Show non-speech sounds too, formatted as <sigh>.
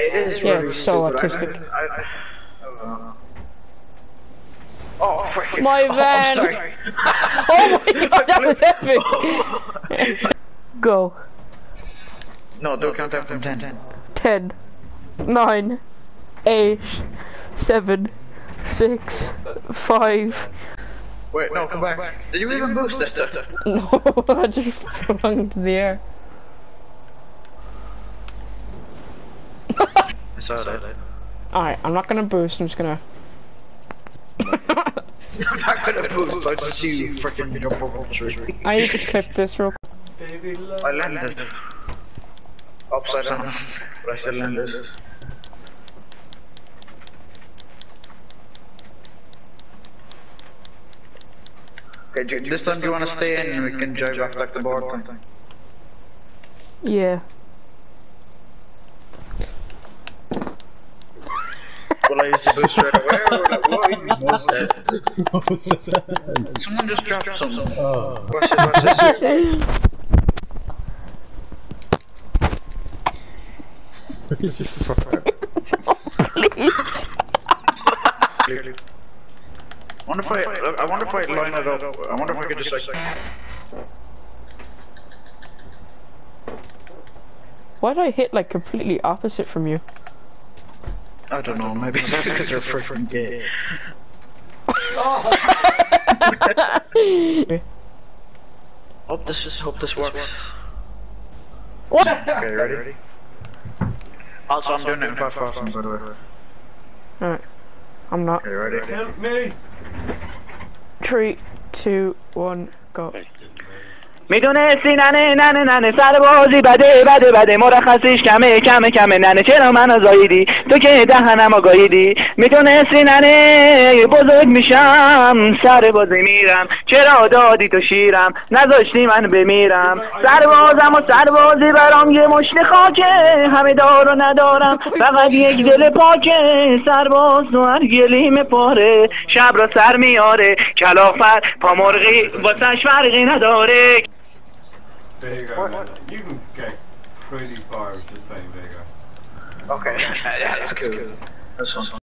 It is Yeah, really it's so stupid. Autistic. I, I, I don't know. Oh, freaking. My <laughs> oh, van. I'm sorry. <laughs> Oh my <laughs> god, that was epic! Go. No, don't count down from 10. 10, 9, 8, 7, 6, 5. Wait, no, come back. Did you even boost this? No, I just flung into the air. I saw that. Alright, I'm not gonna boost, I'm just gonna. <laughs> I'm not gonna boost, I just see you freaking jump over the tree. I need to clip this real quick. I landed. Upside down. But I still landed. Okay, do, this time do you want to stay in and we can drive back like the board thing? Yeah. Will I use the boost right away or like, what even was that? What was that? Someone just dropped something. Oh. Uh. Watch this, <laughs> watch this. It's just fuck. Clearly. I wonder if I, I wonder if I line it up. I wonder if I could just like. Why did I hit like completely opposite from you? I don't know. Maybe it's because they're freaking gay. oh. <laughs> Hope this is. Hope this works. What? Okay, ready? Also, I'm doing it in five thousand, by the way. Alright. I'm not. Okay, ready? Help me! Three, two, one, go. می‌دونستی ننه ننه ننه. سر بازی بده بده بده. مرخصیش کمه کمه کمه. ننه چرا منو زاییدی؟ تو که دهنم آگاهیدی می‌دونستی ننه بزرگ میشم. سر بازی میرم. چرا دادی تو شیرم؟ نذاشتی من بمیرم. سربازم و سربازی برام یه مشت خاکه. همه دار و ندارم. فقط یک دل پاکه. سرباز و هر گلیم پاره. شب را سر میاره. کلافر پامرغی واسش فرقی نداره. Vega, man. You can get pretty far with just playing Vega. Okay. <laughs> yeah, that's cool. That's fun.